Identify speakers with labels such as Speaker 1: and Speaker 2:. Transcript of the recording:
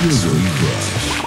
Speaker 1: Your Request.